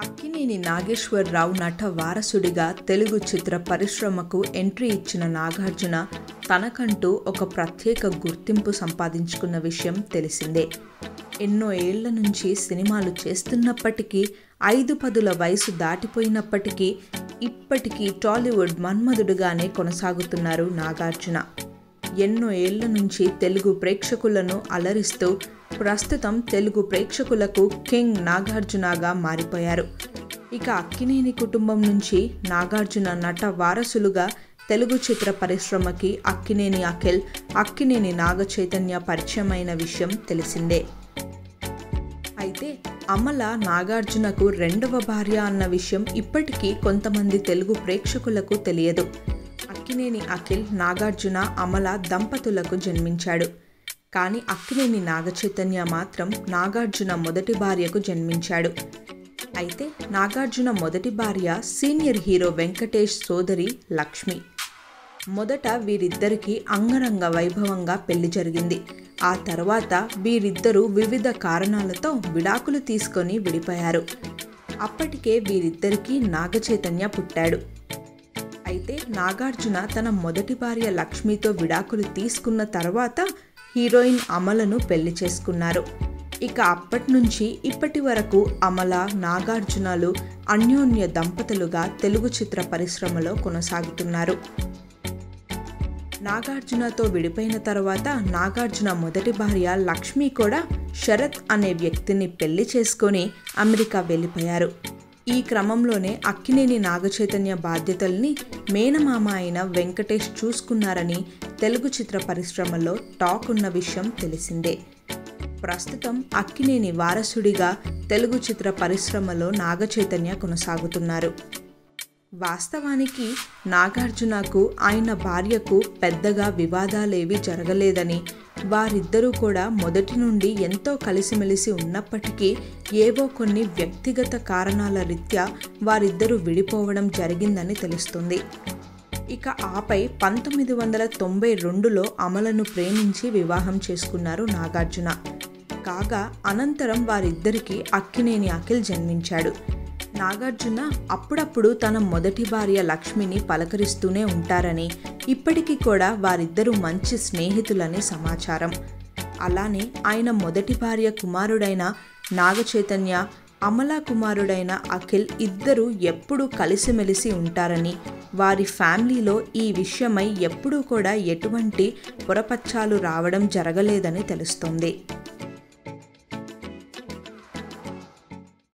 అక్కినేని నాగేశ్వరరావు నట వారసుడిగా తెలుగు చిత్ర పరిశ్రమకు ఎంట్రీ ఇచ్చిన నాగార్జున తనకంటూ ఒక ప్రత్యేక గుర్తింపు సంపాదించుకున్న విషయం తెలిసిందే. ఎన్నో ఏళ్ళ నుంచి సినిమాలు చేస్తున్నప్పటికీ ఐదు పదుల వయసు దాటిపోయినప్పటికీ ఇప్పటికీ టాలీవుడ్ మన్మధుడుగానే కొనసాగుతున్నారు నాగార్జున. ఎన్నో ఏళ్ళ నుంచి తెలుగు ప్రేక్షకులను అలరిస్తూ ప్రస్తుతం తెలుగు ప్రేక్షకులకు కింగ్ నాగార్జునగా మారిపోయారు. ఇక అక్కినేని కుటుంబం నుంచి నాగార్జున నట వారసులుగా తెలుగు చిత్ర పరిశ్రమకి అక్కినేని అఖిల్ అక్కినేని నాగ చైతన్య పరిచయమైన విషయం తెలిసిందే. అయితే అమల నాగార్జునకు రెండవ భార్య అన్న విషయం ఇప్పటికీ కొంతమంది తెలుగు ప్రేక్షకులకు తెలియదు. అక్కినేని అఖిల్ నాగార్జున అమల దంపతులకు జన్మించాడు. కానీ అక్కినేని నాగచైతన్య మాత్రం నాగార్జున మొదటి భార్యకు జన్మించాడు. అయితే నాగార్జున మొదటి భార్య సీనియర్ హీరో వెంకటేష్ సోదరి లక్ష్మి. మొదట వీరిద్దరికీ అంగరంగ వైభవంగా పెళ్ళి జరిగింది. ఆ తర్వాత వీరిద్దరూ వివిధ కారణాలతో విడాకులు తీసుకొని విడిపోయారు. అప్పటికే వీరిద్దరికీ నాగచైతన్య పుట్టాడు. అయితే నాగార్జున తన మొదటి భార్య లక్ష్మితో విడాకులు తీసుకున్న తర్వాత హీరోయిన్ అమలను పెళ్ళి చేసుకున్నారు. ఇక అప్పటి నుంచి ఇప్పటి వరకు అమల నాగార్జునలు అన్యోన్య దంపతులుగా తెలుగు చిత్ర పరిశ్రమలో కొనసాగుతున్నారు. నాగార్జునతో విడిపోయిన తర్వాత నాగార్జున మొదటి భార్య లక్ష్మి కూడా శరత్ అనే వ్యక్తిని పెళ్ళి చేసుకొని అమెరికా వెళ్ళిపోయారు. ఈ క్రమంలోనే అక్కినేని నాగచైతన్య బాధ్యతల్ని మేనమామ అయిన వెంకటేష్ చూసుకున్నారని తెలుగు చిత్ర పరిశ్రమలో టాక్ ఉన్న విషయం తెలిసిందే. ప్రస్తుతం అక్కినేని వారసుడిగా తెలుగు చిత్ర పరిశ్రమలో నాగచైతన్య కొనసాగుతున్నారు. వాస్తవానికి నాగార్జునకు ఆయన భార్యకు పెద్దగా వివాదాలేవి జరగలేదని వారిద్దరూ కూడా మొదటి నుండి ఎంతో కలిసిమెలిసి ఉన్నప్పటికీ ఏవో కొన్ని వ్యక్తిగత కారణాల రీత్యా వారిద్దరూ విడిపోవడం జరిగిందని తెలుస్తుంది. ఇక ఆపై పంతొమ్మిది వందల తొంభై రెండులో అమలను ప్రేమించి వివాహం చేసుకున్నారు నాగార్జున. కాగా అనంతరం వారిద్దరికీ అక్కినేని అఖిల్ జన్మించాడు. నాగార్జున అప్పుడప్పుడు తన మొదటి భార్య లక్ష్మిని పలకరిస్తూనే ఉంటారని ఇప్పటికీ కూడా వారిద్దరూ మంచి స్నేహితులని సమాచారం. అలానే ఆయన మొదటి భార్య కుమారుడైన నాగచైతన్య అమలా కుమారుడైన అఖిల్ ఇద్దరూ ఎప్పుడూ కలిసిమెలిసి ఉంటారని వారి ఫ్యామిలీలో ఈ విషయమై ఎప్పుడూ కూడా ఎటువంటి పొరపచ్చాలు రావడం జరగలేదని తెలుస్తోంది.